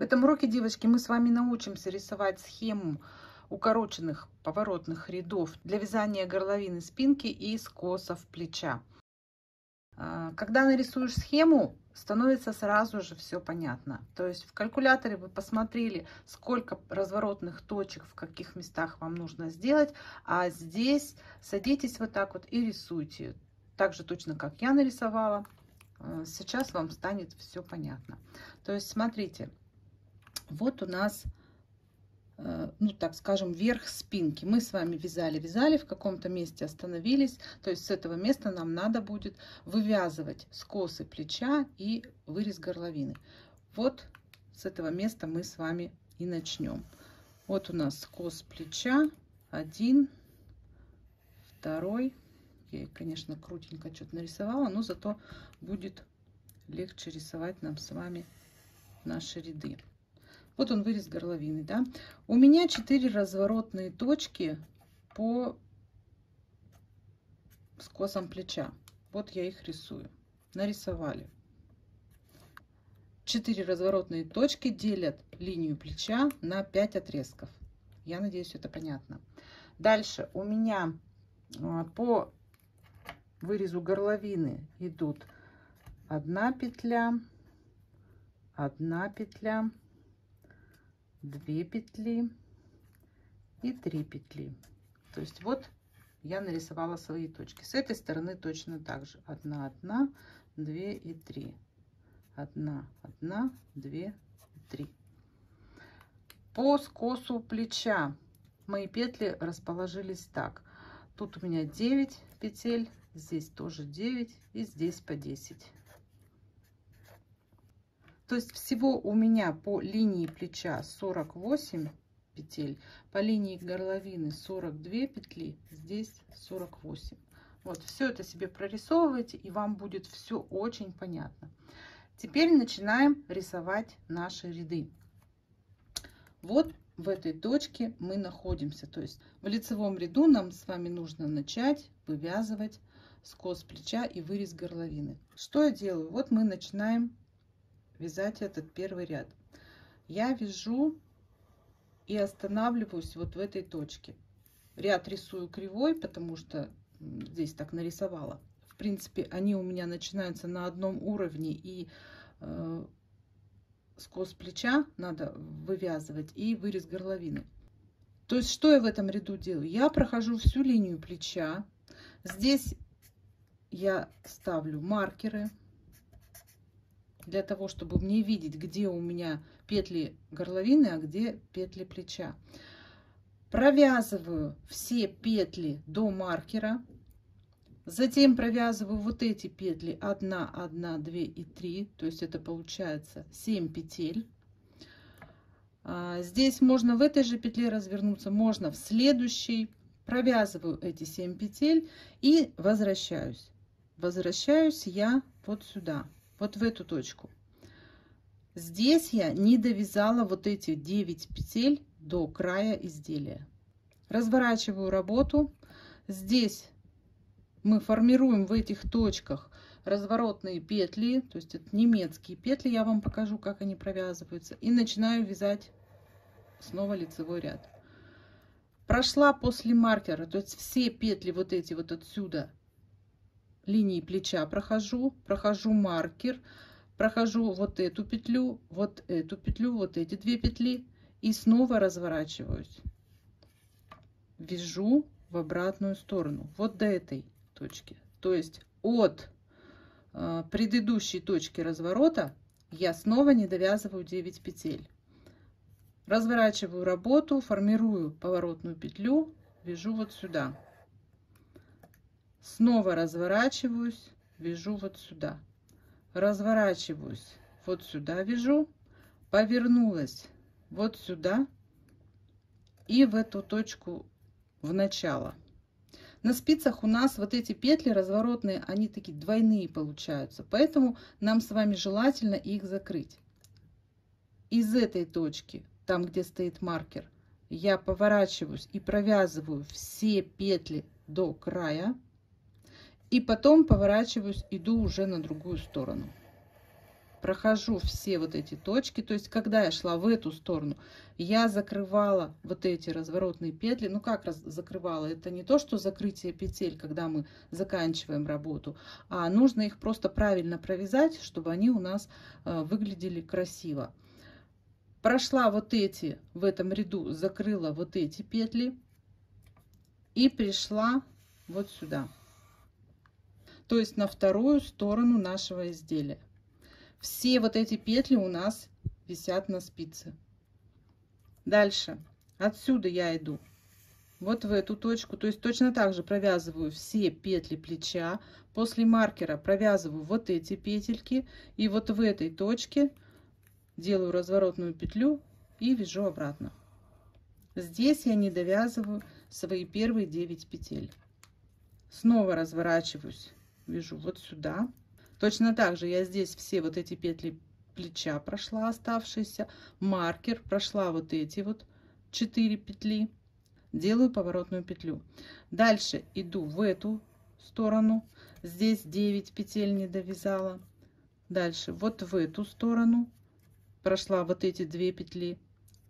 В этом уроке, девочки, мы с вами научимся рисовать схему укороченных поворотных рядов для вязания горловины спинки и скосов плеча. А, когда нарисуешь схему, становится сразу же все понятно. То есть в калькуляторе вы посмотрели, сколько разворотных точек в каких местах вам нужно сделать, а здесь садитесь вот так вот и рисуйте. Так же точно, как я нарисовала. А, сейчас вам станет все понятно. То есть смотрите, вот у нас Э, ну так скажем, верх спинки. Мы с вами вязали, вязали, в каком-то месте остановились. То есть с этого места нам надо будет вывязывать скосы плеча и вырез горловины. Вот с этого места мы с вами и начнем. Вот у нас скос плеча. Один, второй. Я, конечно, крутенько что-то нарисовала, но зато будет легче рисовать нам с вами наши ряды. Вот он вырез горловины, да. У меня 4 разворотные точки по скосам плеча. Вот я их рисую. Нарисовали. 4 разворотные точки делят линию плеча на 5 отрезков. Я надеюсь, это понятно. Дальше у меня а, по вырезу горловины идут одна петля, одна петля, 2 петли и 3 петли. То есть вот я нарисовала свои точки. С этой стороны точно так же. 1, 1, 2 и 3. 1, 1, 2, 3. По скосу плеча мои петли расположились так. Тут у меня 9 петель, здесь тоже 9 и здесь по 10. То есть всего у меня по линии плеча 48 петель, по линии горловины 42 петли, здесь 48. Вот, все это себе прорисовывайте, и вам будет все очень понятно. Теперь начинаем рисовать наши ряды. Вот в этой точке мы находимся. То есть в лицевом ряду нам с вами нужно начать вывязывать скос плеча и вырез горловины. Что я делаю? Вот мы начинаем вязать этот первый ряд. Я вяжу и останавливаюсь вот в этой точке. Ряд рисую кривой, потому что здесь так нарисовала. В принципе, они у меня начинаются на одном уровне, и э, скос плеча надо вывязывать, и вырез горловины. То есть, что я в этом ряду делаю? Я прохожу всю линию плеча. Здесь я ставлю маркеры для того, чтобы мне видеть, где у меня петли горловины, а где петли плеча. Провязываю все петли до маркера. Затем провязываю вот эти петли 1, 1, 2 и 3. То есть это получается 7 петель. А, здесь можно в этой же петле развернуться, можно в следующей. Провязываю эти 7 петель и возвращаюсь. Возвращаюсь я вот сюда вот в эту точку. Здесь я не довязала вот эти 9 петель до края изделия. Разворачиваю работу. Здесь мы формируем в этих точках разворотные петли, то есть это немецкие петли, я вам покажу, как они провязываются, и начинаю вязать снова лицевой ряд. Прошла после маркера, то есть все петли вот эти вот отсюда линии плеча прохожу, прохожу маркер, прохожу вот эту петлю, вот эту петлю, вот эти две петли и снова разворачиваюсь. Вяжу в обратную сторону, вот до этой точки. То есть от э, предыдущей точки разворота я снова не довязываю 9 петель. Разворачиваю работу, формирую поворотную петлю, вяжу вот сюда. Снова разворачиваюсь, вяжу вот сюда. Разворачиваюсь, вот сюда вяжу. Повернулась вот сюда и в эту точку в начало. На спицах у нас вот эти петли разворотные, они такие двойные получаются. Поэтому нам с вами желательно их закрыть. Из этой точки, там где стоит маркер, я поворачиваюсь и провязываю все петли до края. И потом поворачиваюсь, иду уже на другую сторону. прохожу все вот эти точки. То есть, когда я шла в эту сторону, я закрывала вот эти разворотные петли. Ну, как раз закрывала? Это не то, что закрытие петель, когда мы заканчиваем работу, а нужно их просто правильно провязать, чтобы они у нас э, выглядели красиво. Прошла вот эти в этом ряду, закрыла вот эти петли и пришла вот сюда. То есть на вторую сторону нашего изделия все вот эти петли у нас висят на спице. Дальше. Отсюда я иду вот в эту точку. То есть точно так же провязываю все петли плеча. После маркера провязываю вот эти петельки. И вот в этой точке делаю разворотную петлю и вяжу обратно. Здесь я не довязываю свои первые 9 петель. Снова разворачиваюсь, вяжу вот сюда. Точно так же я здесь все вот эти петли плеча прошла оставшиеся, маркер, прошла вот эти вот 4 петли, делаю поворотную петлю. Дальше иду в эту сторону, здесь 9 петель не довязала. Дальше вот в эту сторону, прошла вот эти две петли,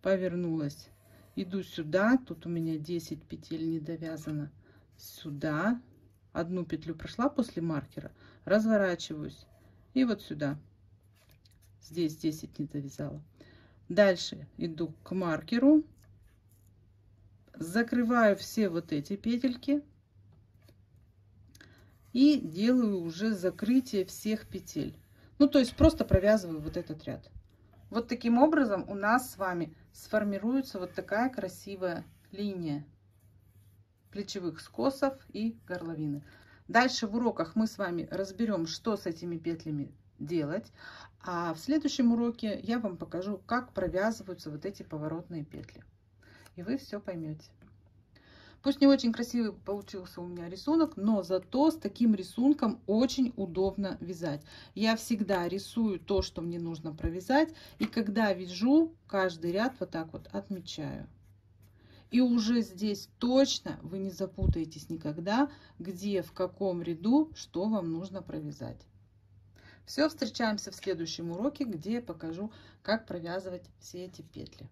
повернулась. Иду сюда, тут у меня 10 петель не довязано. Сюда, одну петлю прошла после маркера, разворачиваюсь и вот сюда. Здесь 10 не довязала. Дальше иду к маркеру, закрываю все вот эти петельки и делаю уже закрытие всех петель. Ну, то есть просто провязываю вот этот ряд. Вот таким образом у нас с вами сформируется вот такая красивая линия плечевых скосов и горловины. Дальше в уроках мы с вами разберем, что с этими петлями делать. А в следующем уроке я вам покажу, как провязываются вот эти поворотные петли. И вы все поймете. Пусть не очень красивый получился у меня рисунок, но зато с таким рисунком очень удобно вязать. Я всегда рисую то, что мне нужно провязать, и когда вяжу, каждый ряд вот так вот отмечаю. И уже здесь точно вы не запутаетесь никогда, где, в каком ряду, что вам нужно провязать. Все, встречаемся в следующем уроке, где я покажу, как провязывать все эти петли.